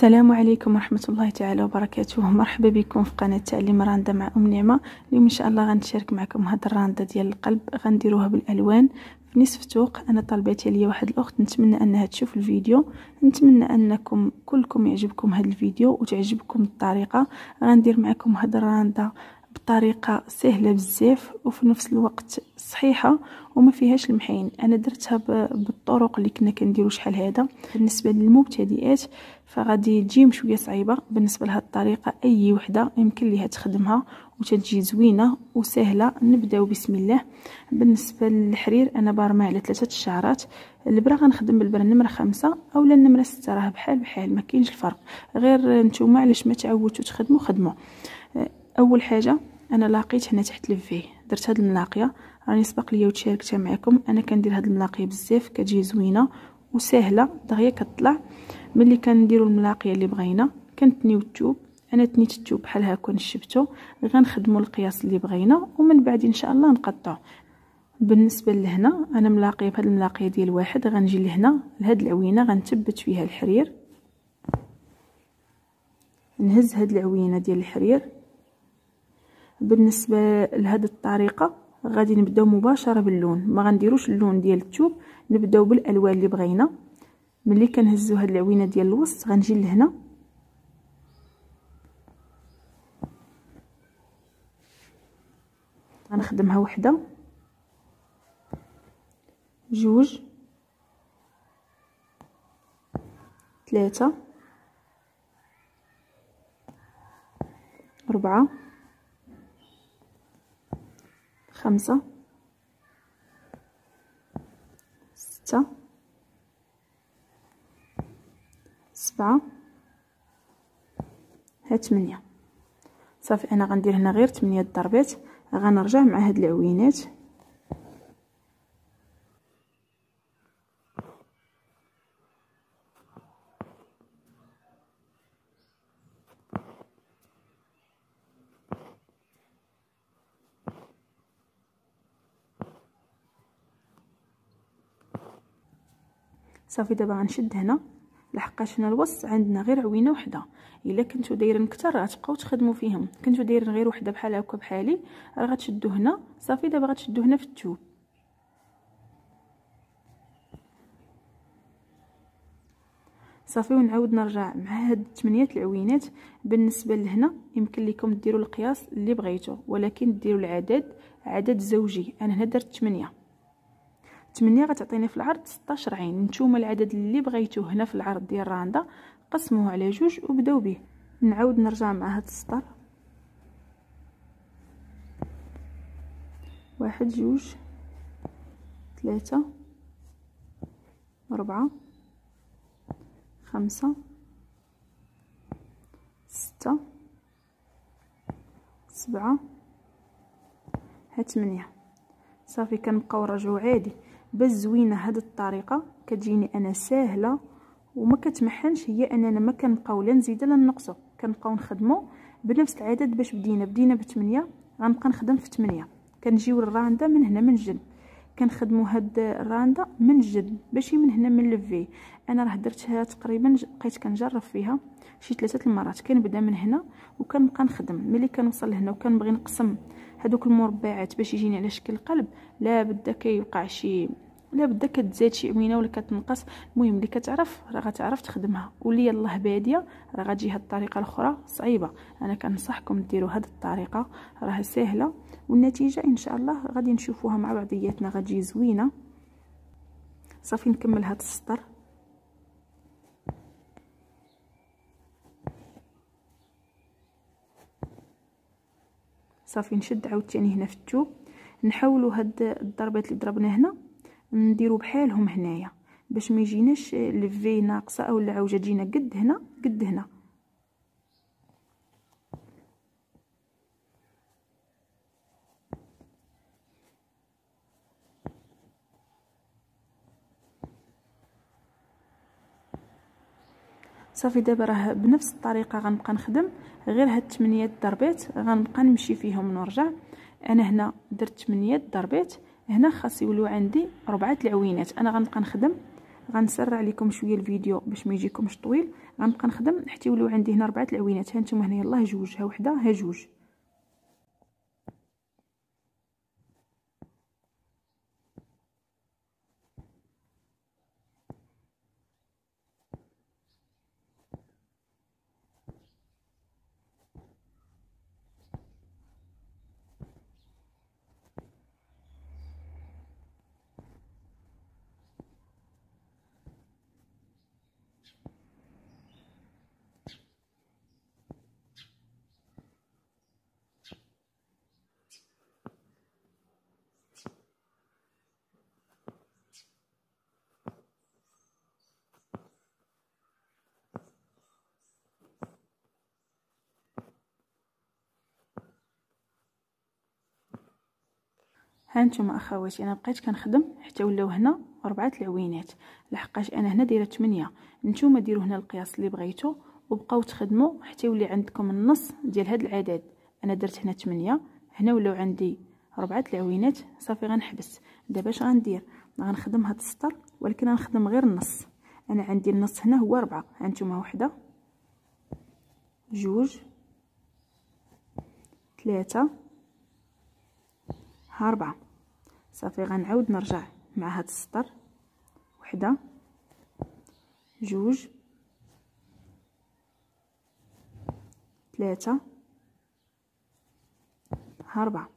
السلام عليكم ورحمة الله تعالى وبركاته. مرحبا بكم في قناة تعليم راندا مع أم نعمة. اليوم إن شاء الله غنشارك معكم هاد الراندا ديال القلب غنديروها بالألوان. في نصف توق أنا طلباتي ليا واحد الأخت نتمنى أنها تشوف الفيديو. نتمنى أنكم كلكم يعجبكم هاد الفيديو وتعجبكم الطريقة. غندير معكم هاد الراندا. بطريقة سهلة بزاف وفي نفس الوقت صحيحة وما فيهاش المحين. أنا درتها بالطرق اللي كنا كنديرو شحال هذا. بالنسبة للمبتدئات فغادي تجي شوية صعيبة بالنسبة لهاد الطريقة. أي وحدة يمكن ليها تخدمها وتجي زوينة وسهلة. نبدأو بسم الله. بالنسبة للحرير أنا بارمه على ثلاثة الشعرات. البرا غنخدم بالبرا نمرة خمسة اولا نمرة ستة. راه بحال بحال ما كاينش الفرق. غير نتوما علاش ما تعودتوا تخدموا خدموا أول حاجة أنا لاقيت هنا تحت لفيه درت هاد الملاقية. راني سبق ليا وتشاركتها معكم أنا كندير هاد الملاقية بزاف كتجي زوينة وسهلة دغيا كتطلع ملي كنديروا الملاقية اللي بغينا كنتنيو التوب. أنا تنيت التوب بحال هكا نشبته غنخدموا القياس اللي بغينا ومن بعد إن شاء الله نقطعو. بالنسبة لهنا أنا ملاقية بهاد الملاقية ديال واحد. غنجي لهنا لهاد العوينة غنثبت فيها الحرير. نهز هاد العوينة ديال الحرير. بالنسبة لهذه الطريقة غادي نبداو مباشرة باللون. ما غنديروش اللون ديال الثوب نبداو بالألوان اللي بغينا. ملي كنهزو هاد العوينة ديال الوسط غنجي لهنا. غنخدمها وحدة. جوج. ثلاثة أربعة خمسة. ستة. سبعة. ها تمنية. صافي أنا غندير هنا غير تمنية ضربات غنرجع مع هاد العوينات. صافي دابا غنشد هنا. لحقاش هنا الوسط عندنا غير عوينة وحدة. إلا كنتو دايرين كتر غتبقاو تخدموا فيهم. كنتو دايرين غير وحدة بحال هكا بحالي. راه غتشدوا هنا. صافي دابا غتشدوا هنا في التوب. صافي ونعاود نرجع مع هاد ثمانيه العوينات. بالنسبة لهنا يمكن لكم ديروا القياس اللي بغيتو. ولكن ديروا العدد عدد زوجي. أنا هنا درت 8 8 غتعطيني في العرض 16 عين. نتوما العدد اللي بغيتوه هنا في العرض ديال راندا قسموه على جوج وبداو به. نعاود نرجع مع هاد السطر. واحد جوج ثلاثة أربعة خمسة ستة سبعة ها تمنية. صافي كنبقاو نرجعو عادي. بس زوينه هاد الطريقة. كتجيني أنا ساهلة وما كتمحنش. هي أننا ما كنبقاو لا نزيدو لا نقصو. كنبقاو نخدمو بنفس العدد باش بدينا بدينا بثمانية غنبقى نخدم في ثمانية كنجيو للراندا من هنا من الجنب كنخدموا هاد الراندا من الجنب ماشي من هنا من لفي. أنا راه درتها تقريبا بقيت كنجرب فيها شي ثلاثة المرات. كنبدأ من هنا وكنبقى نخدم. ملي كنوصل لهنا وكنبغي نقسم هذوك المربعات باش يجيني على شكل قلب لا بدا كيوقع شي لا بدا كتزاد شي عوينه ولا كتنقص. المهم اللي كتعرف راه غتعرف تخدمها. واللي يلاه بادية راه غتجي هاد الطريقة الأخرى صعيبة. أنا كنصحكم ديروا هاد الطريقة راه سهلة. والنتيجة إن شاء الله غادي نشوفوها مع بعضياتنا غتجي زوينة. صافي نكمل هاد السطر. صافي نشد عاوتاني هنا في الثوب نحاولوا هاد الضربات اللي ضربنا هنا نديرو بحالهم هنايا باش ما يجيناش لفي ناقصة أو العوجة تجينا قد هنا قد هنا. صافي دابا راه بنفس الطريقة غنبقى نخدم غير هاد 8 ضربات غنبقى نمشي فيهم ونرجع. أنا هنا درت 8 ضربات هنا خاص يوليو عندي ربعة العوينات. أنا غنبقى نخدم غنسرع لكم شوية الفيديو باش ما يجيكمش طويل. غنبقى نخدم حتى يوليو عندي هنا ربعة العوينات. ها نتوما هنا يلاه جوج ها وحدة ها جوج. هانتوما أخواتي أنا بقيت كنخدم حتى ولاو هنا ربعه العوينات. لحقاش أنا هنا دايرة 8 نتوما ديروا هنا القياس اللي بغيتو وبقاو تخدموا حتى يولي عندكم النص ديال هاد العدد. أنا درت هنا 8 هنا ولاو عندي ربعه العوينات صافي غنحبس. دابا اش غندير؟ غنخدم هاد السطر ولكن غنخدم غير النص. أنا عندي النص هنا هو 4 هانتوما وحدة. جوج. ثلاثة. ها ربعة صافي غنعاود نرجع مع هاد السطر. وحدة. جوج. ثلاثة ها ربعة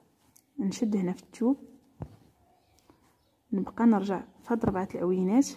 نشد هنا في التوب نبقى نرجع في هاد ربعة العوينات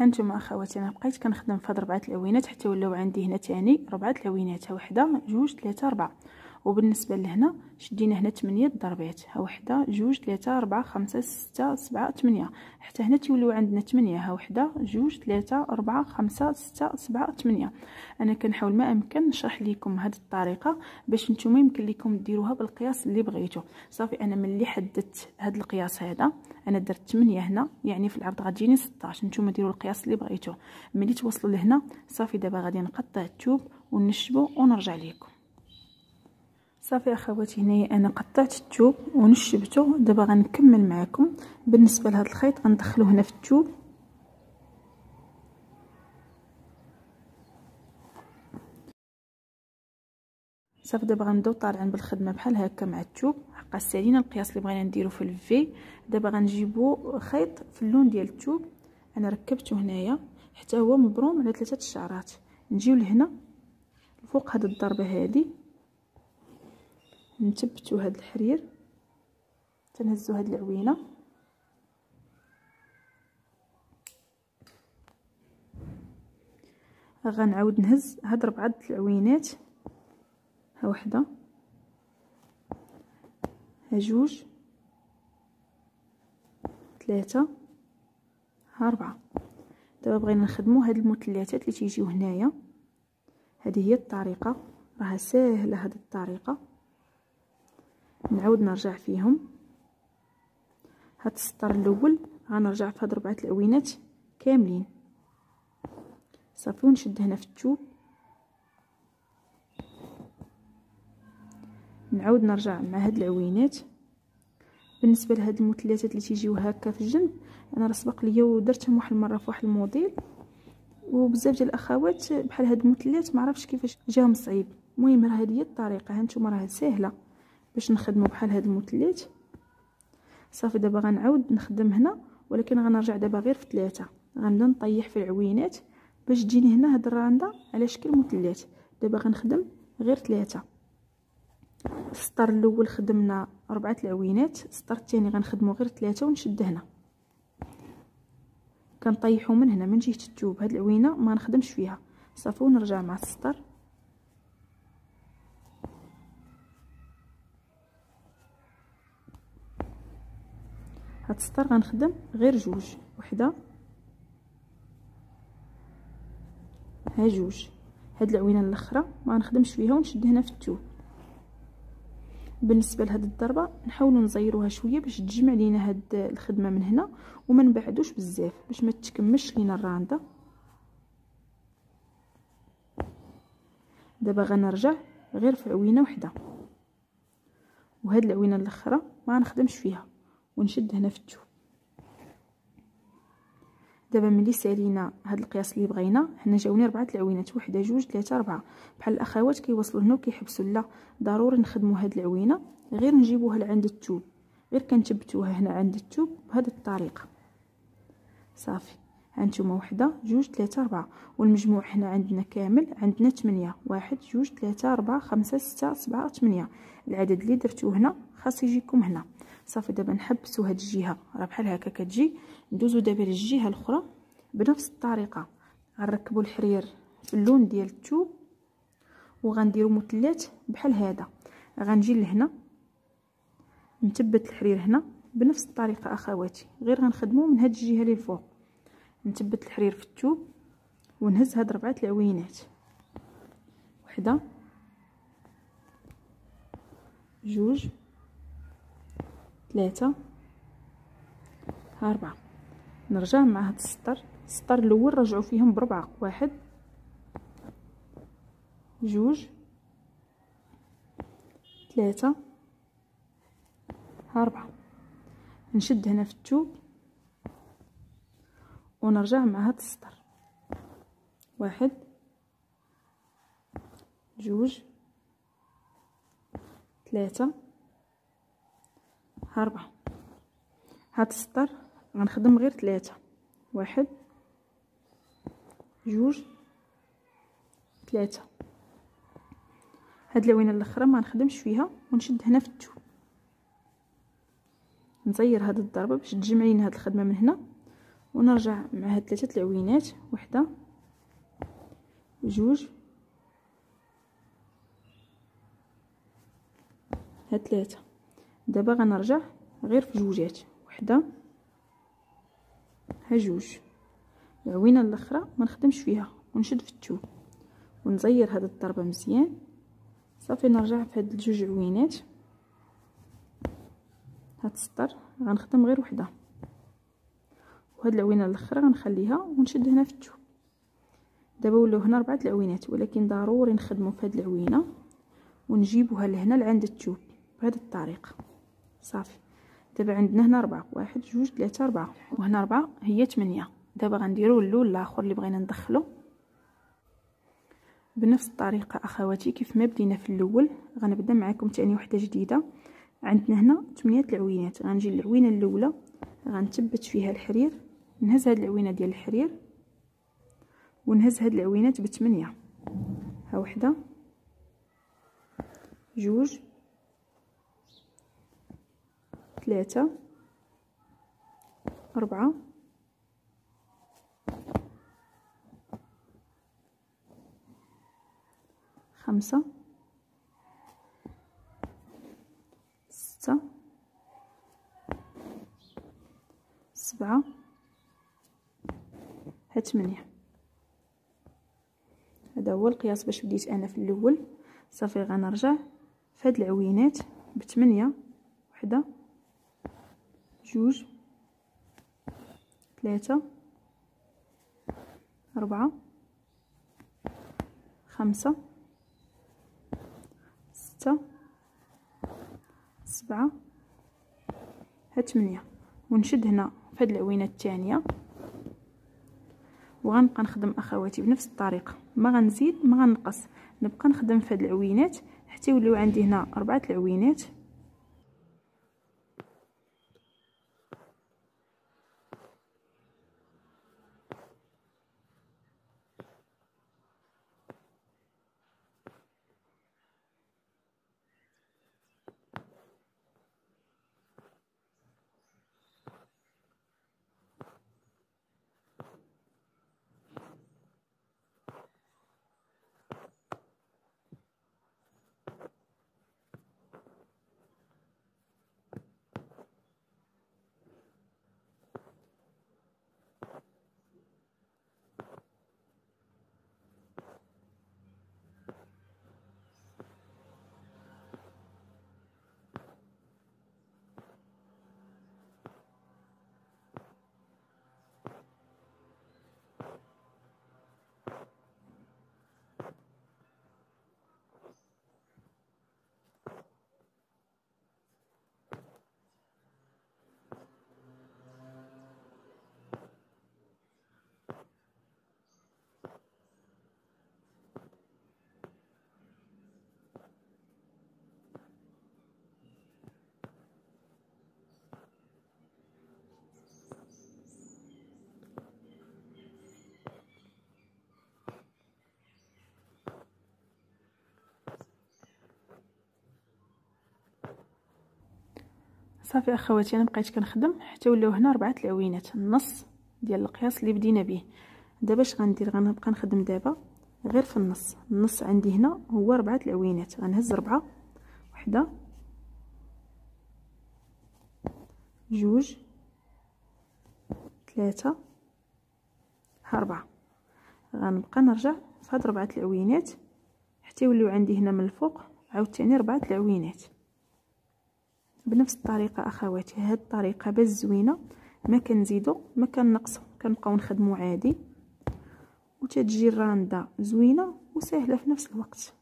هانتوما أخواتي أنا بقيت كنخدم في هاد ربعة العوينات حتى ولاو عندي هنا تاني ربعة العوينات ها وحده جوج ثلاثة ربعة. وبالنسبة لهنا شدينا هنا 8 ضربات ها وحدة جوج ثلاثة ربعة خمسة ستة سبعة ثمانية حتى هنا تيوليو عندنا 8 ها وحدة جوج ثلاثة ربعة خمسة ستة سبعة ثمانية أنا كنحاول ما أمكن نشرح لكم هذه الطريقة باش نتوما يمكن لكم ديروها بالقياس اللي بغيتو. صافي أنا ملي حددت هذا القياس هذا أنا درت 8 هنا يعني في العرض غتجيني 16 نتوما ديروا القياس اللي بغيتو. ملي توصلوا لهنا صافي دابا غادي نقطع الثوب ونشبو ونرجع لكم صافي أخواتي هنايا أنا قطعت الثوب ونشبته. دابا غنكمل معكم بالنسبة لهذا الخيط غندخلو هنا في الثوب صافي دابا غنبداو طالعين بالخدمة بحال هكا مع الثوب قاس علينا القياس اللي بغينا نديرو في الفي. دابا غنجيبو خيط في اللون ديال الثوب أنا ركبته هنايا حتى هو مبروم على ثلاثة الشعرات. نجيو لهنا فوق هاد الضربة هادي. نثبتو هاد الحرير. تنهزو هاد العوينة. غنعاود نهز هاد ربعة العوينات. ها وحدة. ها جوج. ثلاثة ها ربعة. دابا بغينا نخدمو هاد المثلثات اللي تيجيو هنايا. هذه هي الطريقة. راها ساهلة هاد الطريقة. نعاود نرجع فيهم. هاد السطر الأول غنرجع في هاد ربعة العوينات كاملين. صافي ونشد هنا في التوب. نعاود نرجع مع هاد العوينات بالنسبة لهاد المثلثات اللي تيجيو هكا في الجنب أنا راه سبق ليا ودرتهم واحد المرة في واحد الموديل. وبزاف ديال الأخوات بحال هاد المثلث ما عرفتش كيفاش جاهم صعيب. المهم راه هذه هي الطريقة. ها نتوما راه ساهلة. باش نخدموا بحال هاد المثلث صافي دابا غنعاود نخدم هنا ولكن غنرجع دابا غير في ثلاثة غنبدا نطيح في العوينات باش تجيني هنا هاد الرانده على شكل مثلث دابا غنخدم غير ثلاثة السطر الأول خدمنا ربعة العوينات السطر الثاني غنخدمو غير ثلاثة ونشد هنا. كنطيحو من هنا من جهة التوب. هاد العوينة ما نخدمش فيها. صافي ونرجع مع السطر. السطر غنخدم غير جوج. وحدة. ها جوج. هاد العوينة الأخرى ما نخدمش فيها ونشد هنا في التوب بالنسبة لهاد الضربة نحاولوا نزيروها شوية باش تجمع لينا هاد الخدمة من هنا وما نبعدوش بزاف باش ما تكملش لينا الرانده دابا غنرجع غير في عوينة وحدة. وهاد العوينة الأخرى ما نخدمش فيها. ونشد هنا في التوب دابا ملي سالينا هاد القياس اللي بغينا حنا جاوني ربعة العوينات وحدة جوج ثلاثة اربعه بحال الأخوات كيوصلوا هنا وكيحبسوا لا ضروري نخدموا هاد العوينة غير نجيبوها لعند التوب. غير كنثبتوها هنا عند التوب بهذه الطريقة. صافي. هانتوما وحدة جوج ثلاثة أربعة والمجموع هنا عندنا كامل عندنا ثمانية واحد جوج ثلاثة أربعة خمسة ستة سبعة ثمانية العدد اللي درتو هنا خاص يجيكم هنا. صافي. دابا نحبسو هاد الجهة راه بحال هكا كتجي. ندوزو دابا للجهة الأخرى بنفس الطريقة. غنركبو الحرير في اللون ديال الثوب وغنديرو مثلث بحال هذا. غنجي لهنا نثبت الحرير هنا بنفس الطريقة أخواتي. غير غنخدمو من هاد الجهة للفوق نثبت الحرير في الثوب ونهز هاد ربعة العوينات. وحدة. جوج. ثلاثة. أربعة. نرجع مع هاد السطر. السطر الأول رجعوا فيهم بربعة واحد. جوج. ثلاثة. أربعة. نشد هنا في التوب. ونرجع مع هاد السطر. واحد. جوج. ثلاثة. أربعة. هاد السطر غنخدم غير ثلاثة واحد جوج ثلاثة هاد اللوينة الأخرى ما نخدمش فيها ونشد هنا في التوب. نزير هاد الضربة باش تجمع لينا هاد الخدمة من هنا. ونرجع مع هاد ثلاثة العوينات وحدة جوج هاد ثلاثة دابا غنرجع غير في جوجات. وحده. ها جوج. العوينة الأخرى ما نخدمش فيها. ونشد في التوب ونزير هاد الضربة مزيان. صافي نرجع في هاد الجوج عوينات. هاد السطر غنخدم غير وحده. وهاد العوينة الأخرى غنخليها ونشد هنا في التوب دابا ولاو هنا ربعة العوينات ولكن ضروري نخدموا في هاد العوينة. ونجيبوها لهنا لعند التوب بهذه الطريقة صافي. دابا عندنا هنا ربعة واحد جوج ثلاثة ربعة وهنا ربعة هي ثمانية. دابا غنديرو اللون الآخر اللي بغينا ندخلو. بنفس الطريقة أخواتي كيف ما بدينا في الأول غنبدأ معكم تاني وحدة جديدة. عندنا هنا ثمانية العوينات. غنجي العوينة الأولى غنثبت فيها الحرير نهز هاد العوينة ديال الحرير ونهز هاد العوينات بثمانية. ها وحدة. جوج ثلاثة أربعة. خمسة. ستة. سبعة. ها ثمانية. هذا هو القياس باش بديت أنا في الأول. صافي غنرجع في هاد العوينات بثمانية وحدة. جوج ثلاثة أربعة خمسة ستة سبعة ها ثمانية ونشد هنا في هاد العوينة الثانية وغنبقى نخدم أخواتي بنفس الطريقة ما غنزيد ما غنقص. نبقى نخدم في هاد العوينات. حتى يوليو عندي هنا أربعة العوينات. صافي أخواتي أنا بقيت كنخدم حتى ولاو هنا ربعه العوينات النص ديال القياس اللي بدينا به دابا اش غندير؟ غنبقى نخدم دابا غير في النص. النص عندي هنا هو ربعه العوينات غنهز ربعة وحدة جوج ثلاثة أربعة. غنبقى نرجع في هاد ربعة العوينات حتى يوليو عندي هنا من الفوق عاوتاني ربعة العوينات بنفس الطريقة أخواتي. هاد الطريقة باش زوينة ما كنزيدو ما كنقصو كنبقاو نخدمو عادي. وتتجي الراندا زوينة وسهلة في نفس الوقت.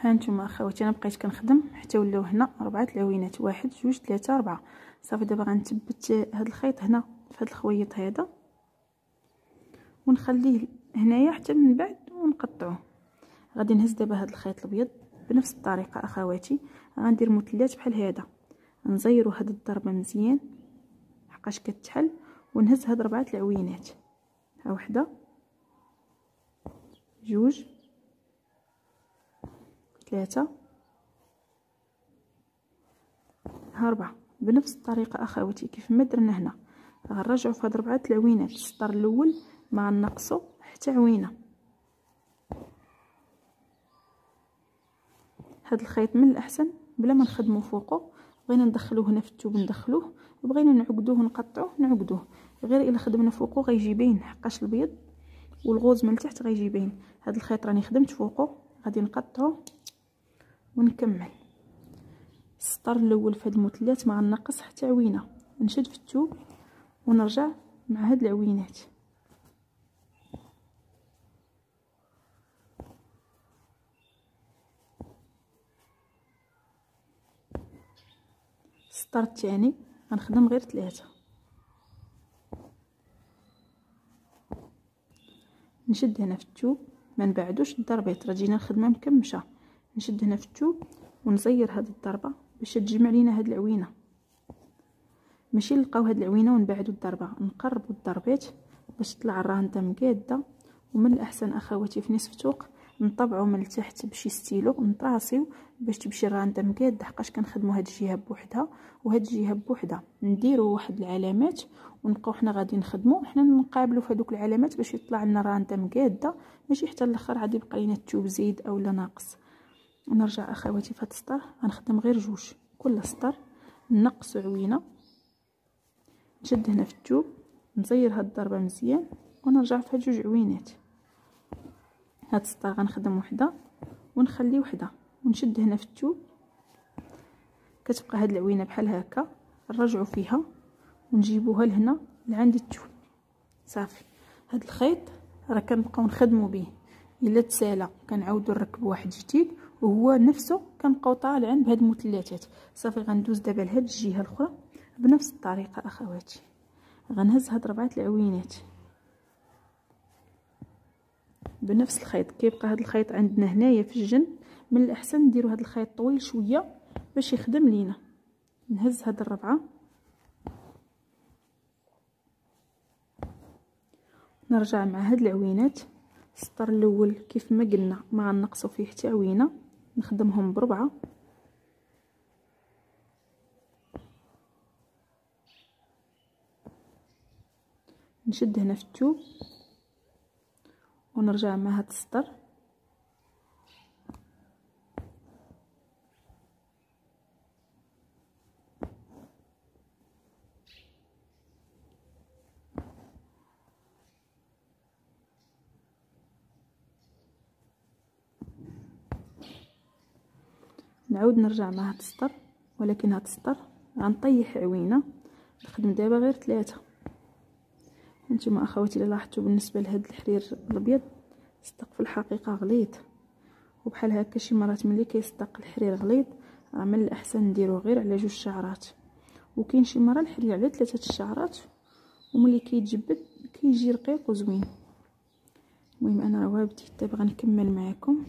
هانتوما اخواتي أنا بقيت كنخدم حتى ولاو هنا أربعة العوينات واحد جوج ثلاثة أربعة. صافي دابا غنثبت هاد الخيط هنا في هاد الخويط هذا ونخليه هنايا حتى من بعد ونقطعوه. غادي نهز دابا هاد الخيط الأبيض بنفس الطريقة أخواتي. غندير مثلثات بحال هذا نزيرو هاد الضربة مزيان حقاش كتحل ونهز هاد ربعه العوينات ها وحدة. جوج. ثلاثة. ها ربعة بنفس الطريقة أخواتي كيف ما درنا هنا. غنرجعو في هاد ربعة العوينات السطر الأول ما غنقصو حتى عوينة. هاد الخيط من الأحسن. بلا ما نخدمو فوقو بغينا ندخلوه هنا في التوب ندخلوه بغينا نعقدوه نقطعوه نعقدوه. غير إلا خدمنا فوقو غيجي باين حقاش البيض والغوز من التحت غيجي باين هاد الخيط راني خدمت فوقو غادي نقطعو. ونكمل. السطر الأول في هاد المثلثات ما غنقص حتى عوينة. نشد في الثوب ونرجع مع هاد العوينات. السطر الثاني غنخدم غير ثلاثة. نشد هنا في الثوب ما نبعدوش الضربات راه جينا الخدمة مكمشة. نشد هنا في الثوب ونزير هاد الضربة باش تجمع لينا هاد العوينة. ماشي نلقاو هاد العوينة ونبعدو الضربة نقربو الضربات باش تطلع الرانده مقاده ومن الأحسن أخواتي في نصف توق نطبعو من التحت بشي ستيلو نطاسيو باش تمشي الرانده مقاده حقاش كنخدمو هاد الجهة بوحدها. وهاد الجهة بوحدها نديرو واحد العلامات ونبقاو حنا غادي نخدمو. حنا نقابلو في هذوك العلامات باش يطلع لنا رانده مقاده ماشي حتى الأخر عاد يبقى لينا التوب زيد اولا ناقص. نرجع اخواتي في هاد السطر. غنخدم غير جوج. كل سطر. نقص عوينة. نشد هنا في التوب نزير هاد الضربة مزيان. ونرجع في هاد جوج عوينات. هاد السطر غنخدم وحدة. ونخلي وحدة. ونشد هنا في التوب كتبقى هاد العوينة بحال هكا. نرجعوا فيها. ونجيبوها لهنا لعند التوب صافي. هاد الخيط راه كنبقاو نخدموا به. إلا تسالى. كنعاودو نركبو واحد جديد. وهو نفسه كنبقاو طالعين بهاد المثلثات صافي غندوز دابا لهاد الجهة الأخرى بنفس الطريقة أخواتي. غنهز هاد ربعة العوينات. بنفس الخيط كيبقى هاد الخيط عندنا هنايا في الجنب من الأحسن نديرو هاد الخيط طويل شوية باش يخدم لينا. نهز هاد الربعة. نرجع مع هاد العوينات. السطر الأول كيف ما قلنا ما غنقصوا فيه حتى عوينة. نخدمهم بربعة. نشد هنا في التوب ونرجع مع هاد السطر. نعاود نرجع مع هاد السطر ولكن هاد السطر غنطيح عوينة. نخدم دابا غير ثلاثة هانتوما أخواتي إلا لاحظتوا بالنسبة لهاد الحرير الأبيض صدق في الحقيقة غليظ. وبحال هكا شي مرات ملي كيصدق الحرير غليظ راه من الأحسن نديرو غير على جوج شعرات. وكاين شي مرة الحرير على ثلاثة الشعرات وملي كيتجبد كيجي رقيق وزوين. المهم أنا راه بديت دابا غنكمل معكم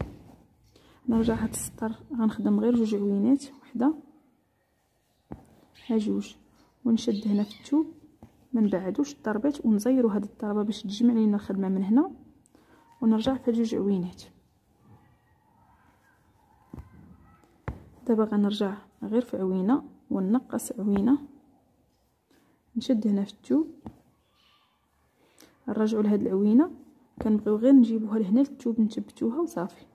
نرجع هاد السطر. غنخدم غير جوج عوينات وحدة. ها جوج ونشد هنا في الثوب ما نبعدوش الضربات ونزيروا هاد الضربه باش تجمع لينا الخدمة من هنا. ونرجع في جوج عوينات. دابا غنرجع غير في عوينة ونقص عوينة. نشد هنا في الثوب نرجعوا لهاد العوينة. كنبغيو غير نجيبوها لهنا للثوب نثبتوها وصافي.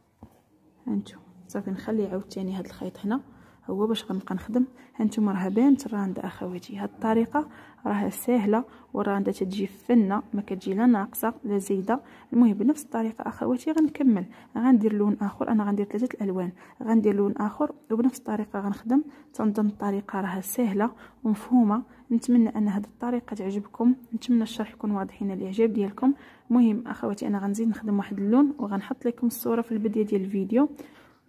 هانتو صافي نخلي عاوتاني هاد الخيط هنا. هو باش غنبقى نخدم. هانتوما راه بانت الرانده اخواتي هاد الطريقة راها سهله والرانده تجي فنة ما كتجي لا ناقصة لا زايدة. المهم بنفس الطريقة اخواتي غنكمل. غندير لون آخر أنا غندير ثلاثة الالوان غندير لون آخر وبنفس الطريقة غنخدم. تنظن الطريقة راها سهله ومفهومة. نتمنى أن هذه الطريقة تعجبكم. نتمنى الشرح يكون واضح هنا الإعجاب ديالكم. المهم اخواتي أنا غنزيد نخدم واحد اللون وغنحط لكم الصورة في البداية ديال الفيديو.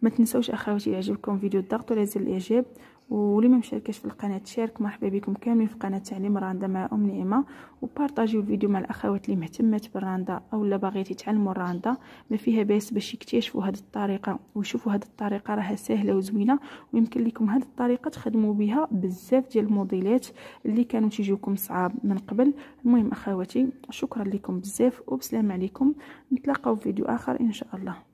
ما تنسوش اخواتي يعجبكم فيديو ضغطوا على زر الإعجاب. واللي ما مشاركش في القناة شارك مرحبا بكم كاملين في قناة تعليم راندا مع أم نعمه وبارطاجيو الفيديو مع الاخوات اللي مهتمات بالراندا أو لا باغي يتعلموا الراندا ما فيها باس باش يكتشفوا هذه الطريقة ويشوفوا هذه الطريقة راها سهلة وزوينة. ويمكن لكم هذه الطريقة تخدموا بها بزاف ديال الموديلات اللي كانوا تيجيوكم صعاب من قبل. المهم اخواتي شكرا لكم بزاف وبسلام عليكم. نتلاقاو في فيديو آخر إن شاء الله.